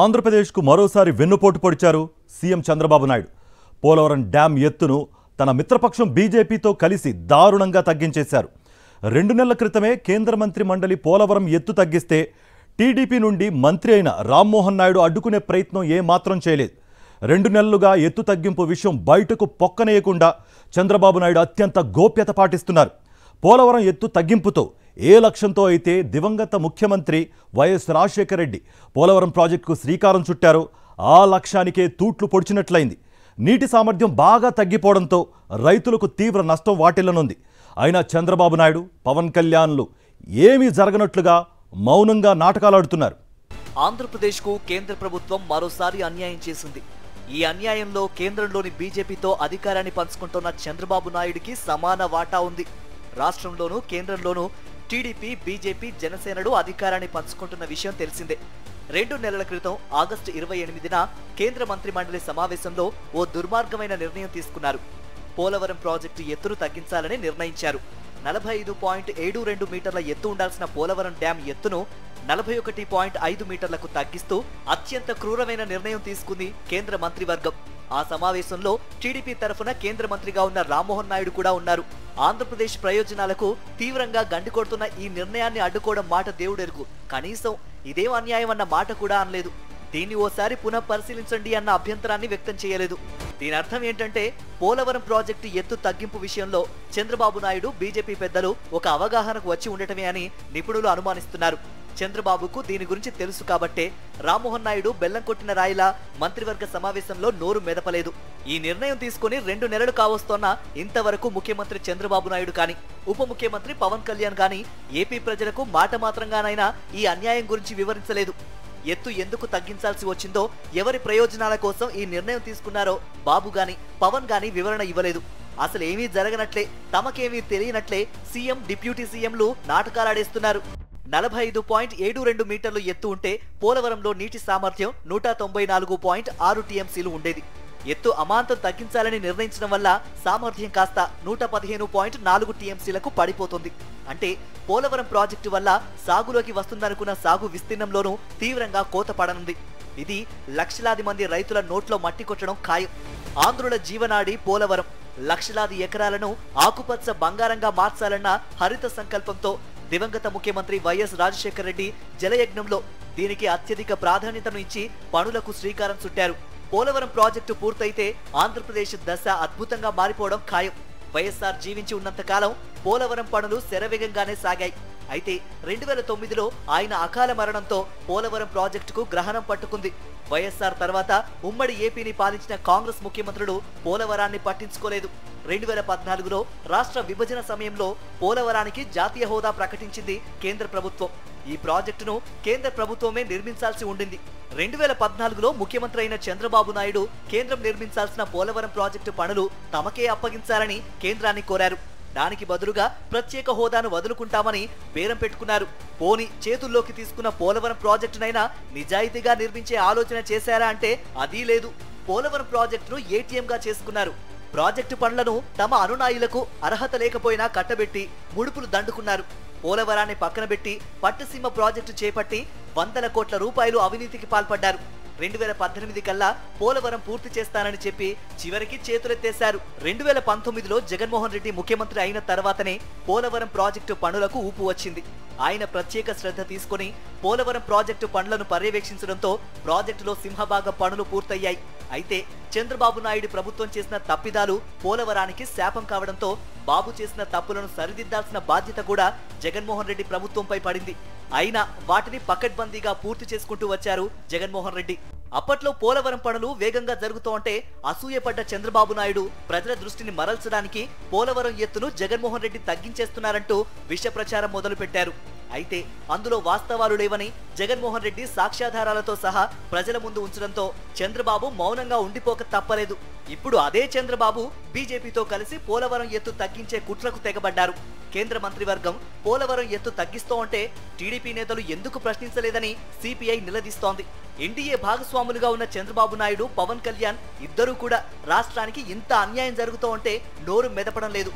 ఆంధ్రప్రదేశ్కు మరోసారి వెన్నుపోటు పొడిచారు సీఎం చంద్రబాబు నాయుడు. పోలవరం డ్యాం ఎత్తును తన మిత్రపక్షం బీజేపీతో కలిసి దారుణంగా తగ్గించేశారు. రెండు నెలల క్రితమే కేంద్ర మంత్రి మండలి పోలవరం ఎత్తు తగ్గిస్తే టీడీపీ నుండి మంత్రి అయిన రామ్మోహన్ నాయుడు అడ్డుకునే ప్రయత్నం ఏమాత్రం చేయలేదు. రెండు నెలలుగా ఎత్తు తగ్గింపు విషయం బయటకు పొక్కనేయకుండా చంద్రబాబు నాయుడు అత్యంత గోప్యత పాటిస్తున్నారు. పోలవరం ఎత్తు తగ్గింపుతో ఏ లక్ష్యంతో అయితే దివంగత ముఖ్యమంత్రి వైఎస్ రాజశేఖర రెడ్డి పోలవరం ప్రాజెక్టుకు శ్రీకారం చుట్టారో ఆ లక్ష్యానికే తూట్లు పొడిచినట్లయింది. నీటి సామర్థ్యం బాగా తగ్గిపోవడంతో రైతులకు తీవ్ర నష్టం వాటిల్లనుంది. అయినా చంద్రబాబు నాయుడు పవన్ కళ్యాణ్లు ఏమీ జరగనట్లుగా మౌనంగా నాటకాలాడుతున్నారు. ఆంధ్రప్రదేశ్కు కేంద్ర ప్రభుత్వం మరోసారి అన్యాయం చేసింది. ఈ అన్యాయంలో కేంద్రంలోని బీజేపీతో అధికారాన్ని పంచుకుంటున్న చంద్రబాబు నాయుడికి సమాన వాటా ఉంది. రాష్ట్రంలోనూ కేంద్రంలోనూ టీడీపీ బీజేపీ జనసేనలు అధికారాన్ని పంచుకుంటున్న విషయం తెలిసిందే. రెండు నెలల క్రితం ఆగస్టు ఇరవై ఎనిమిదిన కేంద్ర మంత్రి మండలి సమావేశంలో ఓ దుర్మార్గమైన నిర్ణయం తీసుకున్నారు. పోలవరం ప్రాజెక్టు ఎత్తును తగ్గించాలని నిర్ణయించారు. నలభై ఐదు పాయింట్ ఏడు రెండు మీటర్ల ఎత్తు ఉండాల్సిన పోలవరం డ్యాం ఎత్తును నలభై ఒకటి పాయింట్ ఐదు మీటర్లకు తగ్గిస్తూ అత్యంత క్రూరమైన నిర్ణయం తీసుకుంది కేంద్ర మంత్రివర్గం. ఆ సమావేశంలో టీడీపీ తరఫున కేంద్ర మంత్రిగా ఉన్న రామ్మోహన్ నాయుడు కూడా ఉన్నారు. ఆంధ్రప్రదేశ్ ప్రయోజనాలకు తీవ్రంగా గండికొడుతున్న ఈ నిర్ణయాన్ని అడ్డుకోవడం మాట దేవుడెరుగు. కనీసం ఇదేం అన్యాయం అన్న మాట కూడా అనలేదు. దీన్ని ఓసారి పునః పరిశీలించండి అన్న అభ్యంతరాన్ని వ్యక్తం చేయలేదు. దీని అర్థం ఏంటంటే పోలవరం ప్రాజెక్టు ఎత్తు తగ్గింపు విషయంలో చంద్రబాబు నాయుడు బీజేపీ పెద్దలు ఒక అవగాహనకు వచ్చి ఉండటమే అని నిపుణులు అనుమానిస్తున్నారు. చంద్రబాబుకు దీని గురించి తెలుసు కాబట్టే రామ్మోహన్ నాయుడు బెల్లం కొట్టిన రాయిలా మంత్రివర్గ సమావేశంలో నోరు మెదపలేదు. ఈ నిర్ణయం తీసుకుని రెండు నెలలు కావస్తోన్న ఇంతవరకు ముఖ్యమంత్రి చంద్రబాబు నాయుడు కానీ ఉప ముఖ్యమంత్రి పవన్ కళ్యాణ్ కానీ ఏపీ ప్రజలకు మాట మాత్రంగానైనా ఈ అన్యాయం గురించి వివరించలేదు. ఎత్తు ఎందుకు తగ్గించాల్సి వచ్చిందో ఎవరి ప్రయోజనాల కోసం ఈ నిర్ణయం తీసుకున్నారో బాబు గాని పవన్ గాని వివరణ ఇవ్వలేదు. అసలు ఏమీ జరగనట్లే తమకేమీ తెలియనట్లే సీఎం డిప్యూటీ సీఎంలు నాటకాలాడేస్తున్నారు. నలభై ఐదు పాయింట్ ఏడు రెండు మీటర్లు ఎత్తు ఉంటే పోలవరంలో నీటి సామర్థ్యం నూట తొంభై నాలుగు పాయింట్ ఆరు టీఎంసీలు ఉండేది. ఎత్తు అమాంతం తగ్గించాలని నిర్ణయించడం వల్ల సామర్థ్యం కాస్త నూట పదిహేను పాయింట్ నాలుగు టీఎంసీలకు పడిపోతుంది. అంటే పోలవరం ప్రాజెక్టు వల్ల సాగులోకి వస్తుందనుకున్న సాగు విస్తీర్ణంలోనూ తీవ్రంగా కోత పడనుంది. ఇది లక్షలాది మంది రైతుల నోట్లో మట్టి కొట్టడం ఖాయం. ఆంధ్రుల జీవనాడి పోలవరం. లక్షలాది ఎకరాలను ఆకుపచ్చ బంగారంగా మార్చాలన్న హరిత సంకల్పంతో దివంగత ముఖ్యమంత్రి వైఎస్ రాజశేఖర రెడ్డి జలయజ్ఞంలో దీనికి అత్యధిక ప్రాధాన్యతను ఇచ్చి పనులకు శ్రీకారం చుట్టారు. పోలవరం ప్రాజెక్టు పూర్తయితే ఆంధ్రప్రదేశ్ దశ అద్భుతంగా మారిపోవడం ఖాయం. వైఎస్ఆర్ జీవించి ఉన్నంత కాలం పోలవరం పనులు శరవేగంగానే సాగాయి. అయితే రెండు వేల తొమ్మిదిలో ఆయన అకాల మరణంతో పోలవరం ప్రాజెక్టుకు గ్రహణం పట్టుకుంది. వైఎస్ఆర్ తర్వాత ఉమ్మడి ఏపీని పాలించిన కాంగ్రెస్ ముఖ్యమంత్రులు పోలవరాన్ని పట్టించుకోలేదు. రెండు వేల పద్నాలుగులో రాష్ట్ర విభజన సమయంలో పోలవరానికి జాతీయ హోదా ప్రకటించింది కేంద్ర ప్రభుత్వం. ఈ ప్రాజెక్టును కేంద్ర ప్రభుత్వమే నిర్మించాల్సి ఉండింది. రెండు వేల పద్నాలుగులో ముఖ్యమంత్రి అయిన చంద్రబాబు నాయుడు కేంద్రం నిర్మించాల్సిన పోలవరం ప్రాజెక్టు పనులు తమకే అప్పగించాలని కేంద్రాన్ని కోరారు. దానికి బదులుగా ప్రత్యేక హోదాను వదులుకుంటామని బేరం పెట్టుకున్నారు. పోని చేతుల్లోకి తీసుకున్న పోలవరం ప్రాజెక్టునైనా నిజాయితీగా నిర్మించే ఆలోచన చేశారా అంటే అదీ లేదు. పోలవరం ప్రాజెక్టును ఏటీఎంగా చేసుకున్నారు. ప్రాజెక్టు పనులను తమ అనునాయులకు అర్హత లేకపోయినా కట్టబెట్టి ముడుపులు దండుకున్నారు. పోలవరాన్ని పక్కన పెట్టి పట్టుసీమ ప్రాజెక్టు చేపట్టి వందల కోట్ల రూపాయలు అవినీతికి పాల్పడ్డారు. రెండు వేల పద్దెనిమిది కల్లా పోలవరం పూర్తి చేస్తానని చెప్పి చివరికి చేతులెత్తేశారు. రెండు వేల పంతొమ్మిదిలో జగన్మోహన్ రెడ్డి ముఖ్యమంత్రి అయిన తర్వాతనే పోలవరం ప్రాజెక్టు పనులకు ఊపు వచ్చింది. ఆయన ప్రత్యేక శ్రద్ధ తీసుకుని పోలవరం ప్రాజెక్టు పనులను పర్యవేక్షించడంతో ప్రాజెక్టులో సింహభాగం పనులు పూర్తయ్యాయి. అయితే చంద్రబాబు నాయుడు ప్రభుత్వం చేసిన తప్పిదాలు పోలవరానికి శాపం కావడంతో బాబు చేసిన తప్పులను సరిదిద్దాల్సిన బాధ్యత కూడా జగన్మోహన్ రెడ్డి ప్రభుత్వంపై పడింది. అయినా వాటిని పకడ్బందీగా పూర్తి చేసుకుంటూ వచ్చారు జగన్మోహన్ రెడ్డి. అప్పట్లో పోలవరం పనులు వేగంగా జరుగుతూ ఉంటే అసూయపడ్డ చంద్రబాబు నాయుడు ప్రజల దృష్టిని మరల్చడానికి పోలవరం ఎత్తును జగన్మోహన్ రెడ్డి తగ్గించేస్తున్నారంటూ విష ప్రచారం మొదలుపెట్టారు. అయితే అందులో వాస్తవాలు లేవని జగన్మోహన్ రెడ్డి సాక్ష్యాధారాలతో సహా ప్రజల ముందు ఉంచడంతో చంద్రబాబు మౌనంగా ఉండిపోక తప్పలేదు. ఇప్పుడు అదే చంద్రబాబు బీజేపీతో కలిసి పోలవరం ఎత్తు తగ్గించే కుట్రకు తెగబడ్డారు. కేంద్ర మంత్రివర్గం పోలవరం ఎత్తు తగ్గిస్తూ ఉంటే టీడీపీ నేతలు ఎందుకు ప్రశ్నించలేదని సిపిఐ నిలదీస్తోంది. ఎన్డీఏ భాగస్వాములుగా ఉన్న చంద్రబాబు నాయుడు పవన్ కళ్యాణ్ ఇద్దరూ కూడా రాష్ట్రానికి ఇంత అన్యాయం జరుగుతూ ఉంటే నోరు మెదపడం లేదు.